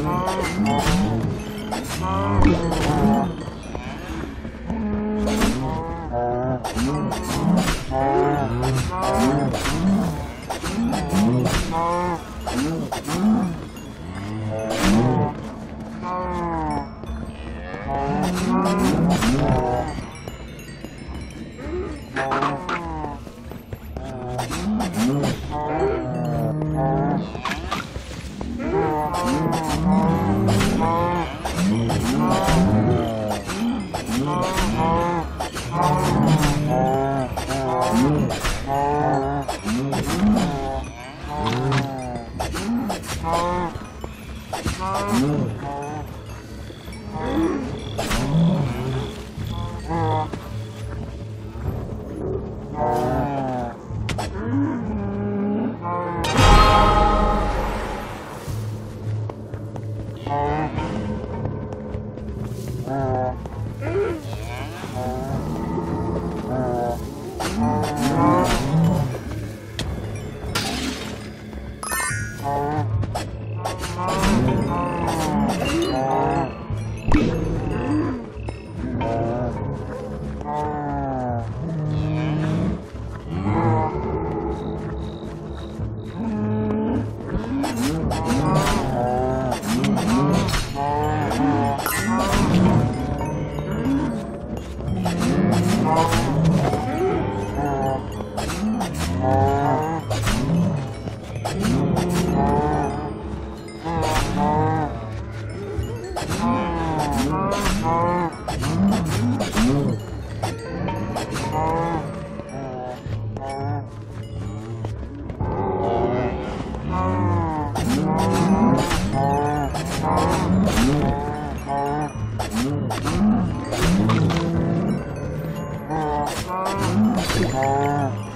Oh, Mm. Ah. 있습니다.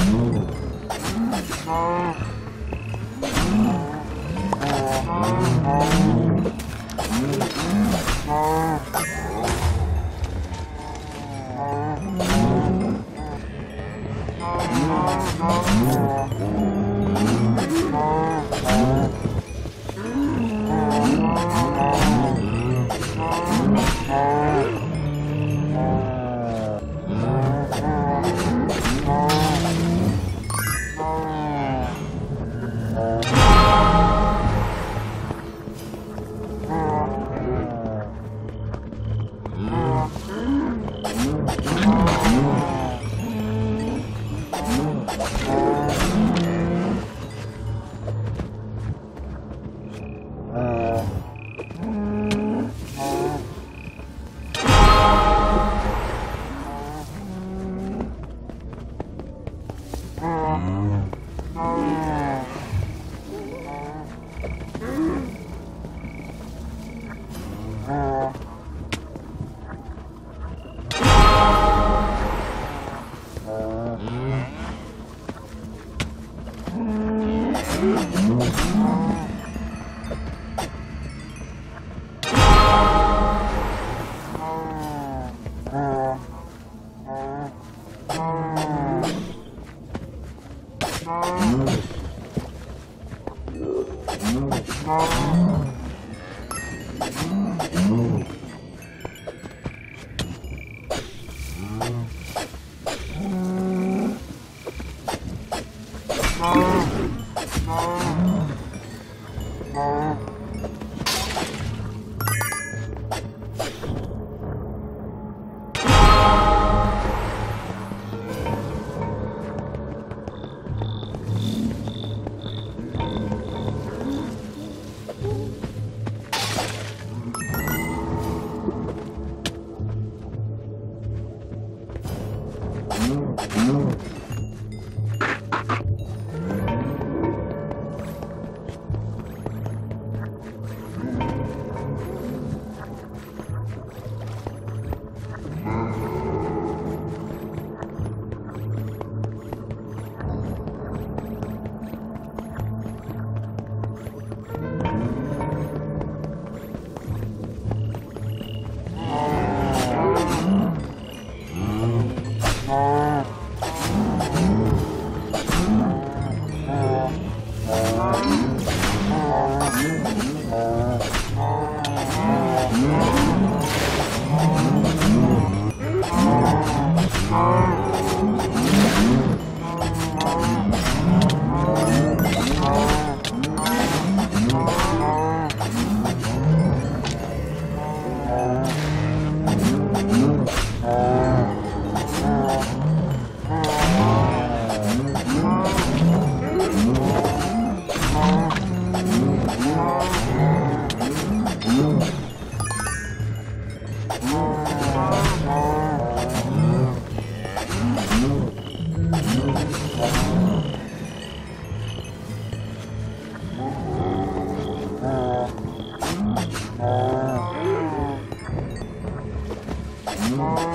Mm-hmm. Oh. 음. 음. Oh.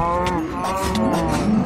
Oh,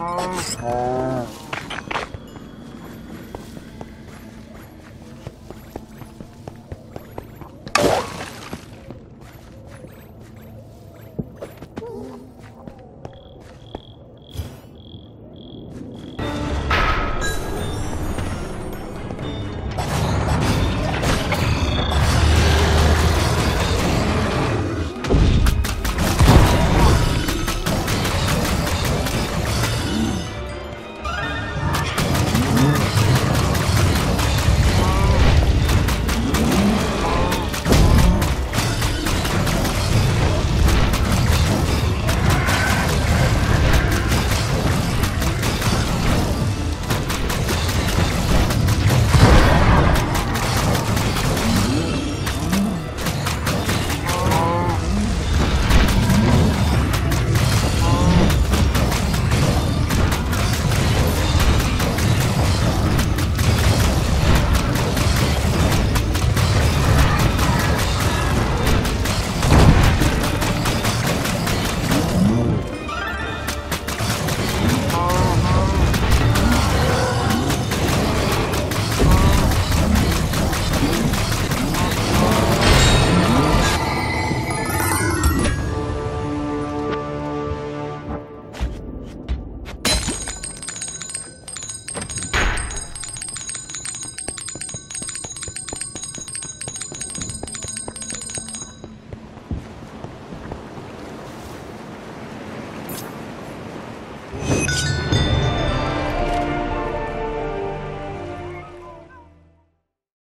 Uhum.